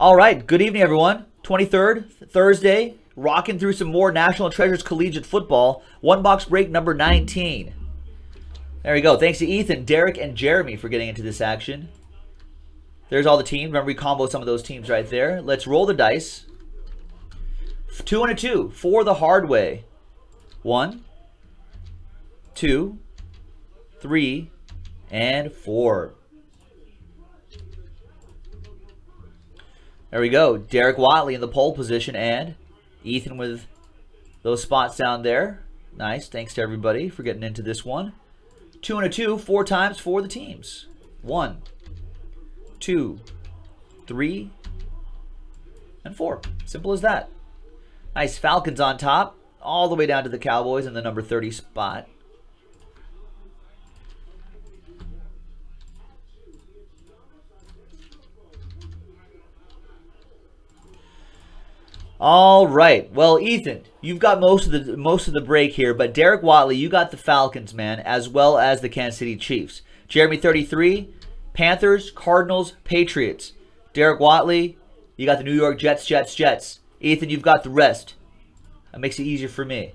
All right, good evening, everyone. 23rd, Thursday, rocking through some more National Treasures Collegiate Football. One box break number 19. There we go. Thanks to Ethan, Derek, and Jeremy for getting into this action. There's all the teams. Remember, we combo some of those teams right there. Let's roll the dice. Two and a two for the hard way. One, two, three, and four. There we go. Derek Watley in the pole position and Ethan with those spots down there. Nice. Thanks to everybody for getting into this one. Two and a two, four times for the teams. One, two, three, and four. Simple as that. Nice Falcons on top, all the way down to the Cowboys in the number 30 spot. All right. Well, Ethan, you've got most of the most of the break here, but Derek Watley, you got the Falcons, man, as well as the Kansas City Chiefs. Jeremy 33, Panthers, Cardinals, Patriots. Derek Watley, you got the New York Jets, Jets, Jets. Ethan, you've got the rest. That makes it easier for me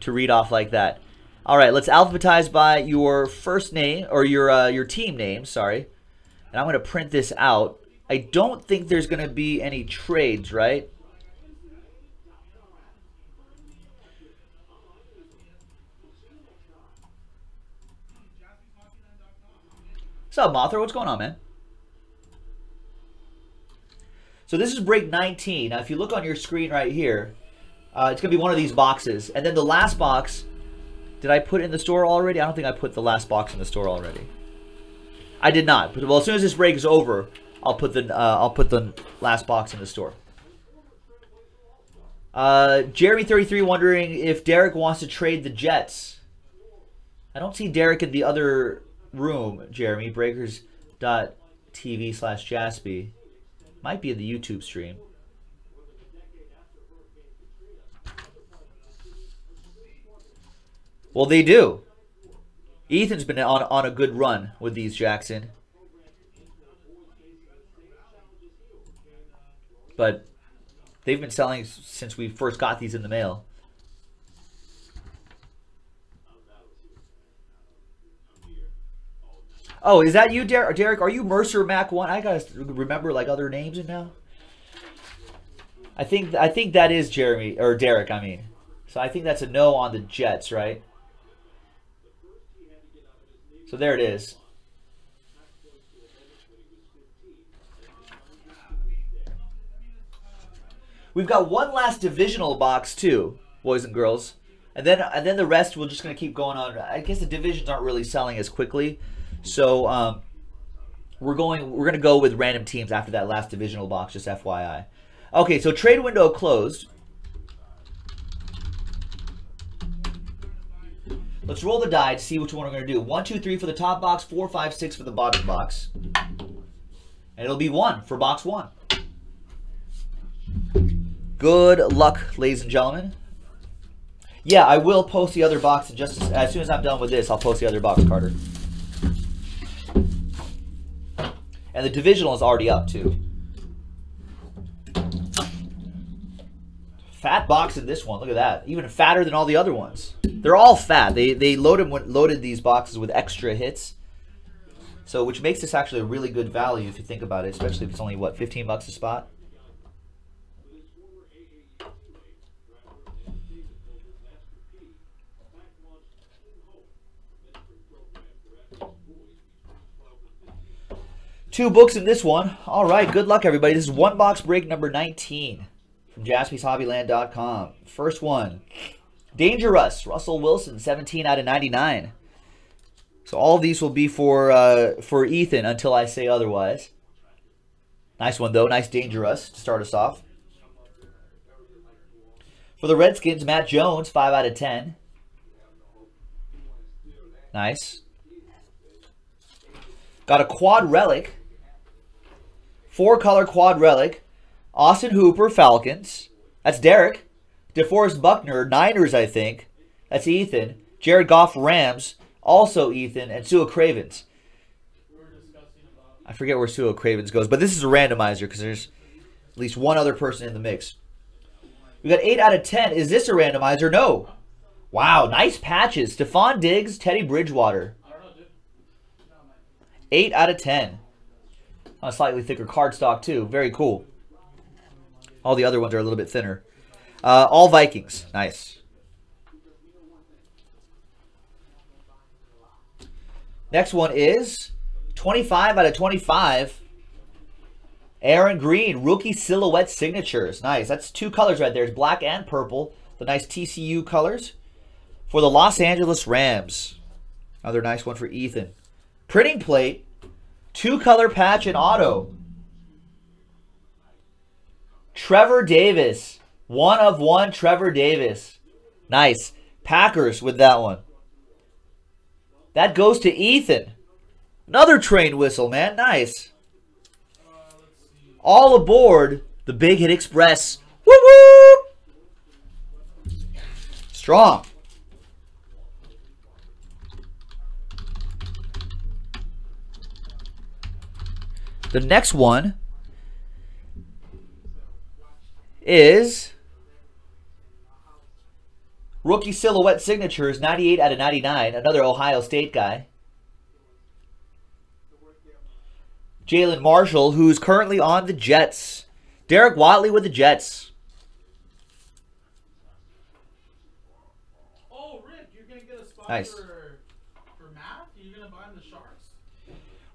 to read off like that. All right, let's alphabetize by your first name or your uh, your team name. Sorry, and I'm going to print this out. I don't think there's going to be any trades, right? What's up, Mothra? What's going on, man? So this is break 19. Now, if you look on your screen right here, uh, it's going to be one of these boxes. And then the last box, did I put in the store already? I don't think I put the last box in the store already. I did not. But, well, as soon as this break is over, I'll put the uh, I'll put the last box in the store. Uh, Jeremy33 wondering if Derek wants to trade the Jets. I don't see Derek in the other room, Jeremy, breakers.tv slash Jaspy. Might be the YouTube stream. Well, they do. Ethan's been on, on a good run with these, Jackson. But they've been selling since we first got these in the mail. Oh, is that you, Derek? Derek, are you Mercer Mac One? I gotta remember like other names now. I think I think that is Jeremy or Derek. I mean, so I think that's a no on the Jets, right? So there it is. We've got one last divisional box too, boys and girls, and then and then the rest we're just gonna keep going on. I guess the divisions aren't really selling as quickly. So um, we're going. We're gonna go with random teams after that last divisional box. Just FYI. Okay, so trade window closed. Let's roll the die to see which one we're going to do. One, two, three for the top box, four, five, six for the bottom box. And it'll be one for box one. Good luck, ladies and gentlemen. Yeah, I will post the other box just as, as soon as I'm done with this. I'll post the other box, Carter. And the divisional is already up too. Fat box in this one. Look at that. Even fatter than all the other ones. They're all fat. They they loaded loaded these boxes with extra hits. So which makes this actually a really good value if you think about it, especially if it's only what 15 bucks a spot. Two books in this one. All right, good luck, everybody. This is one box break number 19 from jaspyshobbyland.com. First one, Dangerous, Russell Wilson, 17 out of 99. So all these will be for uh, for Ethan until I say otherwise. Nice one, though. Nice Dangerous to start us off. For the Redskins, Matt Jones, 5 out of 10. Nice. Got a quad relic Four color quad relic. Austin Hooper, Falcons. That's Derek. DeForest Buckner, Niners, I think. That's Ethan. Jared Goff, Rams. Also Ethan. And Sua Cravens. I forget where Sua Cravens goes, but this is a randomizer because there's At least one other person in the mix. We got 8 out of 10. Is this a randomizer? No. Wow, nice patches. Stefon Diggs, Teddy Bridgewater. 8 out of 10. A slightly thicker cardstock, too. Very cool. All the other ones are a little bit thinner. Uh, all Vikings. Nice. Next one is 25 out of 25. Aaron Green, rookie silhouette signatures. Nice. That's two colors right there. It's black and purple. The nice TCU colors. For the Los Angeles Rams. Another nice one for Ethan. Printing plate. Two color patch and auto. Trevor Davis. One of one Trevor Davis. Nice. Packers with that one. That goes to Ethan. Another train whistle, man. Nice. All aboard the Big Hit Express. Woo woo! Strong. The next one is rookie silhouette signatures 98 out of 99 another ohio state guy jalin marshall who's currently on the jets derek watley with the jets Oh, Rick, you're gonna get a spot Nice. for for Matt. You're gonna buy him the Sharks.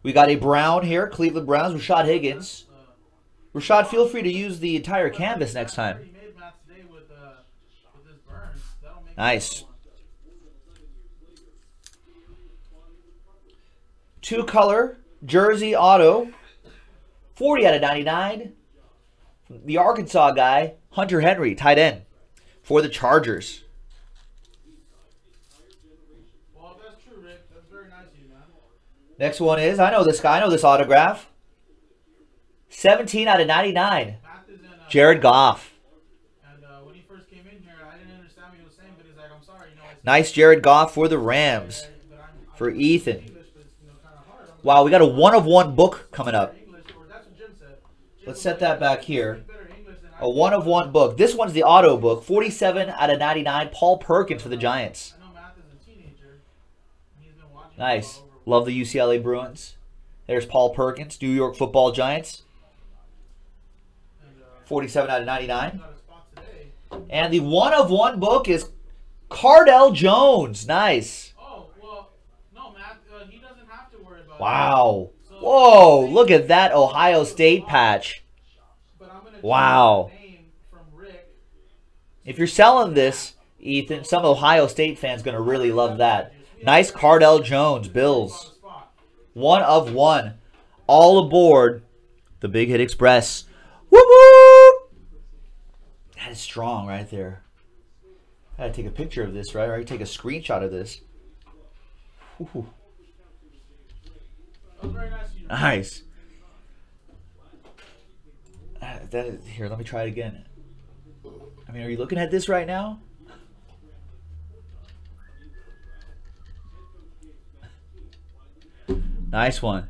We got a brown here cleveland browns rashad higgins. Rashad feel free to use the entire canvas next time. Nice. two color jersey auto. 40 out of 99 the arkansas guy hunter henry tight end for the chargers Well, if that's true, Rick. That's very nice of you, man. Next one is i know this guy i know this autograph 17 out of 99 in. Uh, jared goff And uh, when he first came in here, I didn't understand what he was saying, but he's like, "I'm sorry, you know." Nice jared goff for the rams I'm, I'm for ethan English, you know kind of wow we got a one of one book coming up English, or that's what Jim said. Jim Let's set that back here. speak better English than I a do." one of one book this one's the auto book 47 out of 99 paul perkins for the giants I know Matt is a teenager. and He's been watching. Nice. Love the UCLA Bruins. There's Paul Perkins, New York Football Giants, uh, 47 out of 99. got a spot today. And the one of one book is Cardale Jones. Nice. Oh well, no, Matt. He doesn't have to worry about. Wow. Whoa, look at that Ohio State patch. Wow. If you're selling this, Ethan, some Ohio State fans going to really love that. Nice Cardale Jones, Bills. One of one. All aboard the Big Hit Express. Woo woo! That is strong right there. I gotta take a picture of this, right? Or I take a screenshot of this. Ooh, nice. Uh, That is, here, let me try it again. I mean, are you looking at this right now? Nice one.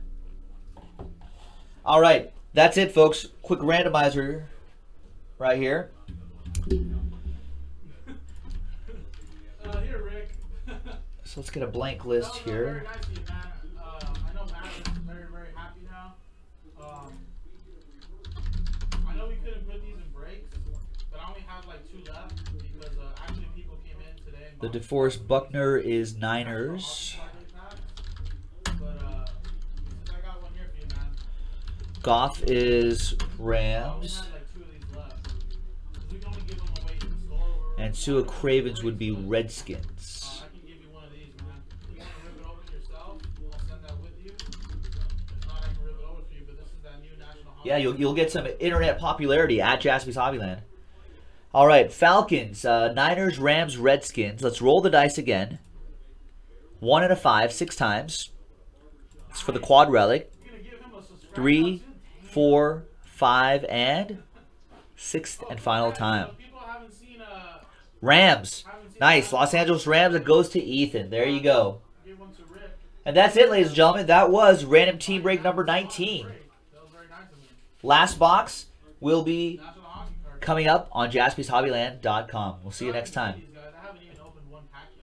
All right, that's it, folks. Quick randomizer right here. Uh, here, Rick. So let's get a blank list here. Very nice of you, man. I know Matt is very, very happy now. Um, I know we couldn't put these in breaks, but I only have like two left because uh, actually people came in today. And The DeForest Buckner is Niners. Friday packs. But uh, since I got one here for you, man. Goff is I only Rams. had like two of these left. 'Cause we can only give them away in the is Rams. And Sua Cravens would be Redskins. Yeah, you'll, you'll get some internet popularity at Jaspy's Hobbyland. All right, Falcons, uh, Niners, Rams, Redskins. Let's roll the dice again. One out of five, six times. It's for the quad relic. Three? Four, five, and sixth and final time. you know, People haven't seen uh, Rams. Nice. Los Angeles Rams. It goes to Ethan. There you go. Give one to Rick. And that's it, ladies and gentlemen. That was random team break number 19. Great. That was very nice of me. Last box. will be National Hockey Card. coming up on jaspyshobbyland.com. We'll see you next time.